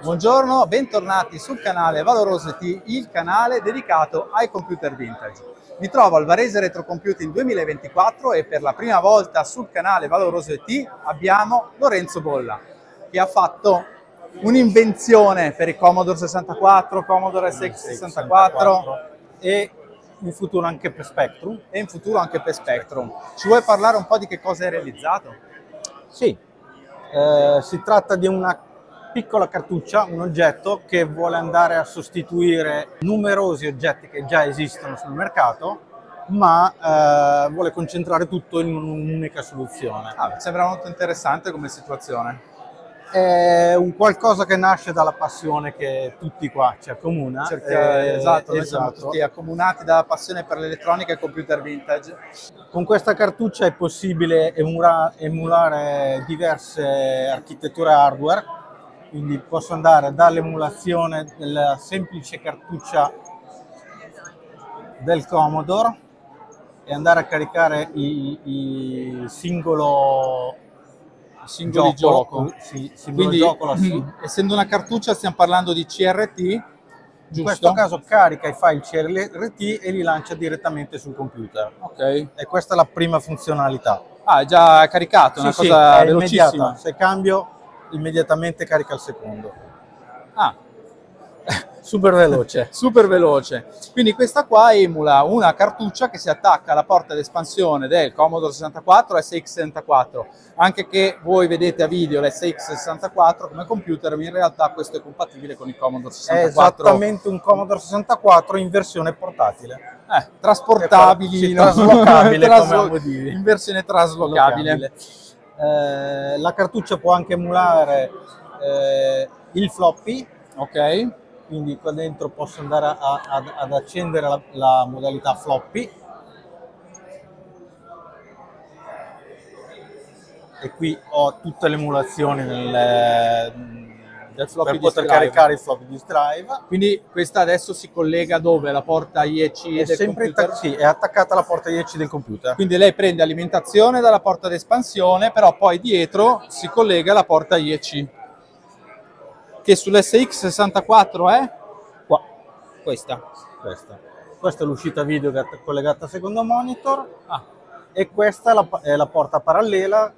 Buongiorno, bentornati sul canale Valoroso IT, il canale dedicato ai computer vintage. Mi trovo al Varese Retro Computing 2024 e per la prima volta sul canale Valoroso IT abbiamo Lorenzo Bolla che ha fatto un'invenzione per i Commodore 64, Commodore SX64 e in futuro anche per Spectrum. E in futuro anche per Spectrum. Ci vuoi parlare un po' di che cosa hai realizzato? Sì, eh, si tratta di una piccola cartuccia, un oggetto che vuole andare a sostituire numerosi oggetti che già esistono sul mercato, ma eh, vuole concentrare tutto in un'unica soluzione. Ah, sembra molto interessante come situazione. È un qualcosa che nasce dalla passione che tutti qua ci accomuna. Cerca, eh, esatto, esatto. siamo tutti accomunati dalla passione per l'elettronica e computer vintage. Con questa cartuccia è possibile emula, emulare diverse architetture hardware, quindi posso andare dall'emulazione della semplice cartuccia del Commodore e andare a caricare il, il singolo singoli gioco. gioco. Sì, Quindi, gioco essendo una cartuccia stiamo parlando di CRT, Giusto. In questo caso carica i file CRT e li lancia direttamente sul computer. Ok. E questa è la prima funzionalità. Ah, è già caricato, sì, una sì, cosa velocissima. Se cambio, immediatamente carica il secondo. Ah, super veloce. super veloce. Quindi questa qua emula una cartuccia che si attacca alla porta d'espansione del Commodore 64 SX64. Anche che voi vedete a video l'SX64 come computer, in realtà questo è compatibile con il Commodore 64. È esattamente un Commodore 64 in versione portatile. Eh, trasportabili, sì, traslocabile, Traslo- in versione traslocabile. Eh, la cartuccia può anche emulare eh, il floppy, ok? quindi qua dentro posso andare a, a, ad accendere la, la, modalità floppy e qui ho tutte le emulazioni nel, del floppy per poter drive. caricare il floppy disk drive quindi questa adesso si collega dove? la porta IEC è del sempre sì, è attaccata alla porta IEC del computer quindi lei prende alimentazione dalla porta d'espansione però poi dietro si collega alla porta IEC che sull'SX64 è qua, questa. questa. Questa è l'uscita video collegata al secondo monitor ah. e questa è la, è la porta parallela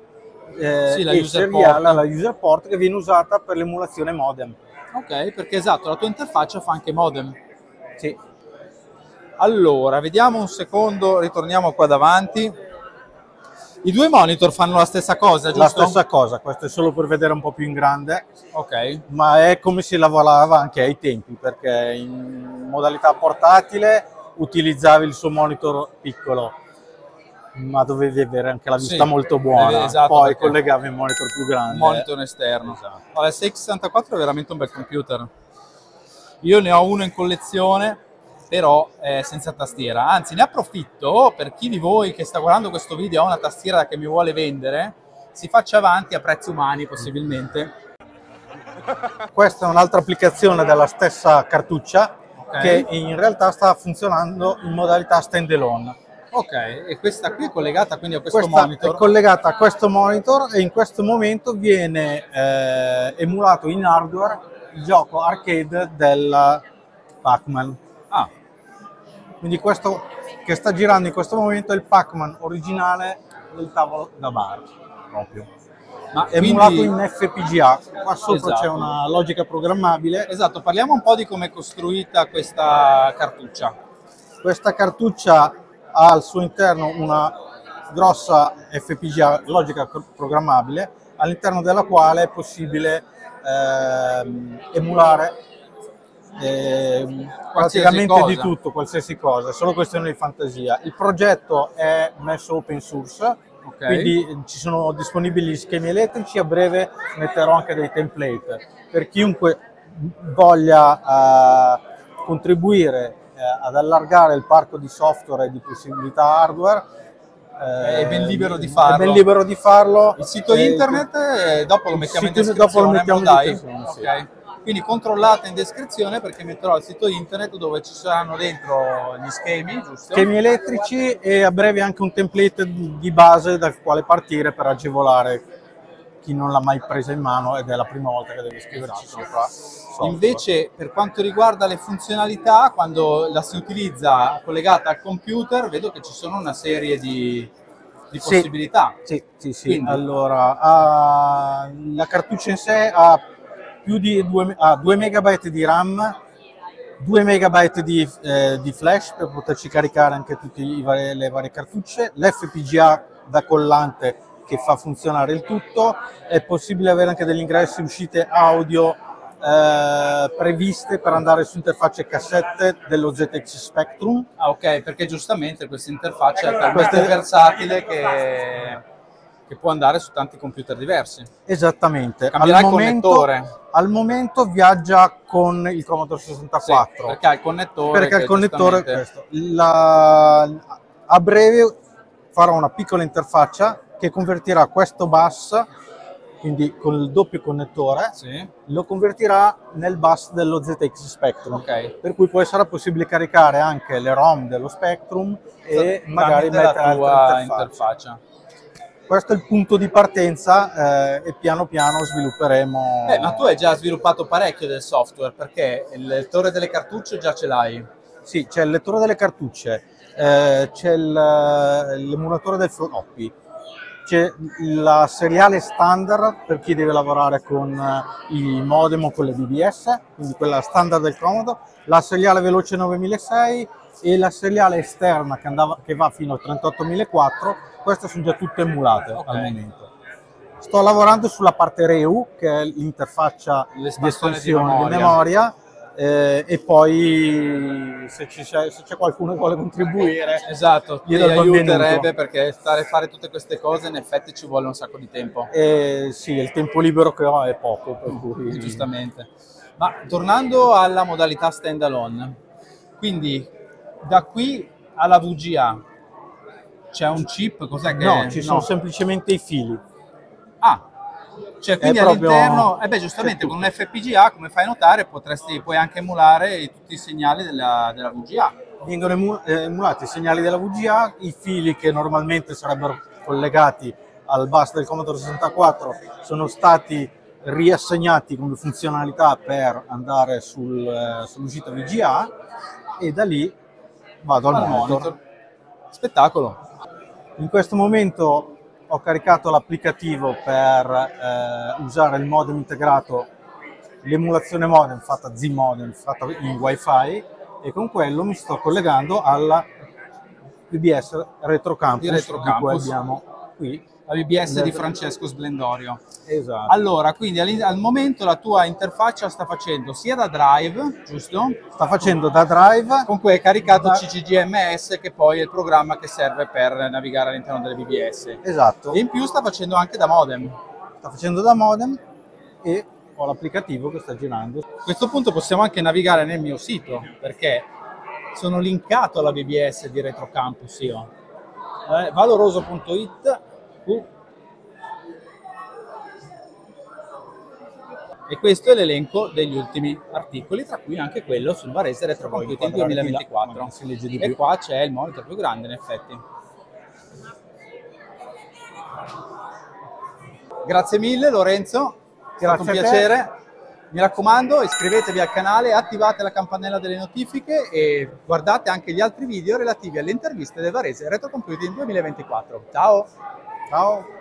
eh, sì, la e seriale alla user port che viene usata per l'emulazione modem. Ok, perché esatto, la tua interfaccia fa anche modem. Sì. Allora, vediamo un secondo, ritorniamo qua davanti. I due monitor fanno la stessa cosa, giusto? La stessa cosa, questo è solo per vedere un po' più in grande. Ok. Ma è come si lavorava anche ai tempi, perché in modalità portatile utilizzavi il suo monitor piccolo, ma dovevi avere anche la vista sì, molto buona. Esatto, Poi collegavi il monitor più grande. Monitor esterno. Esatto. Allora, 664 è veramente un bel computer. Io ne ho uno in collezione però eh, senza tastiera. Anzi, ne approfitto per chi di voi che sta guardando questo video ha una tastiera che mi vuole vendere, si faccia avanti a prezzi umani possibilmente. Questa è un'altra applicazione della stessa cartuccia okay. che in realtà sta funzionando in modalità stand-alone. Ok, e questa qui è collegata quindi a questo questa monitor? è collegata a questo monitor e in questo momento viene eh, emulato in hardware il gioco arcade del Pac-Man. Ah, quindi questo che sta girando in questo momento è il Pac-Man originale del tavolo da bar, proprio. Ma emulato in FPGA, qua sopra esatto. c'è una logica programmabile. Esatto, parliamo un po' di come è costruita questa cartuccia. Questa cartuccia ha al suo interno una grossa FPGA, logica programmabile, all'interno della quale è possibile ehm, emulare eh, praticamente di tutto, qualsiasi cosa, solo questione di fantasia. Il progetto è messo open source, okay. quindi ci sono disponibili gli schemi elettrici, a breve metterò anche dei template. Per chiunque voglia eh, contribuire ad allargare il parco di software e di possibilità hardware, è ben libero di farlo. È ben libero di farlo. Il sito internet, eh, dopo lo mettiamo in descrizione. Dopo lo mettiamo in descrizione, sì. okay quindi controllate in descrizione perché metterò il sito internet dove ci saranno dentro gli schemi, giusto? Schemi elettrici e a breve anche un template di base dal quale partire per agevolare chi non l'ha mai presa in mano ed è la prima volta che deve scriverci Esatto. sopra. software. Invece, per quanto riguarda le funzionalità, quando la si utilizza collegata al computer, vedo che ci sono una serie di, di Sì. possibilità. Sì, sì, sì. Quindi? Allora, ha- la cartuccia in sé ha più di 2, MB di RAM, 2 MB di, eh, di flash per poterci caricare anche tutte le varie cartucce, l'FPGA da collante che fa funzionare il tutto, è possibile avere anche degli ingressi e uscite audio eh, previste per andare su interfacce cassette dello ZX Spectrum. Ah, ok, perché giustamente questa interfaccia è talmente versatile che, che può andare su tanti computer diversi. Esattamente. Cambierà al il momento, connettore. Al momento viaggia con il Commodore 64. Sì, perché ha il connettore. perché il connettore giustamente-. La- a breve farò una piccola interfaccia che convertirà questo bus, quindi con il doppio connettore, Sì, lo convertirà nel bus dello ZX Spectrum. ok. Per cui poi sarà possibile caricare anche le ROM dello Spectrum e magari Tramite mettere la tua interfaccia. Questo è il punto di partenza eh, e piano piano svilupperemo. Eh, ma tu hai già sviluppato parecchio del software perché il lettore delle cartucce già ce l'hai. Sì, c'è il lettore delle cartucce, eh, c'è il- l'emulatore del floppy, c'è la seriale standard per chi deve lavorare con eh, i modem o con le BBS, quindi quella standard del Commodore, la seriale veloce 9006 e la seriale esterna che, andava- che va fino a 38004, queste sono già tutte emulate Ok. al momento. Sto lavorando sulla parte REU, che è l'interfaccia di L'espansione di espansione di memoria. Eh, e poi se c'è, se c'è qualcuno che vuole contribuire, Esatto, ti Gli do il benvenuto. aiuterebbe perché stare a fare tutte queste cose in effetti ci vuole un sacco di tempo. eh, sì, il tempo libero che ho è poco, per cui Giustamente. Ma tornando alla modalità standalone, quindi da qui alla VGA c'è un chip, cos'è che No, ci sono no. semplicemente i fili. Ah, cioè quindi proprio- all'interno, eh beh giustamente con un FPGA, come fai a notare, potresti puoi anche emulare tutti i segnali della, della VGA. Vengono emu- eh, emulati i segnali della VGA, i fili che normalmente sarebbero collegati al bus del Commodore 64 sono stati riassegnati come funzionalità per andare sul, eh, sull'uscita VGA e da lì vado al, Al monitor. monitor. Spettacolo. In questo momento ho caricato l'applicativo per eh, usare il modem integrato, l'emulazione modem fatta Z-modem, fatta in wifi e con quello mi sto collegando alla BBS Retro Campus, Di cui abbiamo qui. La BBS di Francesco Splendorio. Esatto. Allora, quindi all'in- al momento la tua interfaccia sta facendo sia da drive, giusto? Sta facendo da drive Con cui hai caricato Da- CCGMS, che poi è il programma che serve per navigare all'interno delle BBS. esatto, E in più sta facendo anche da modem. sta facendo da modem e ho l'applicativo che sta girando. A questo punto possiamo anche navigare nel mio sito, perché sono linkato alla BBS di Retro Campus io. Eh, valoroso.it uh. e questo è l'elenco degli ultimi articoli, tra cui anche quello sul Varese Retro Computing inquadrare di là, 2024. ma si legge di E qua c'è il monitor più grande in effetti. Grazie mille Lorenzo, è stato un piacere. Mi raccomando, iscrivetevi al canale, attivate la campanella delle notifiche e guardate anche gli altri video relativi alle interviste del Varese Retro Computing 2024. Ciao! Ciao!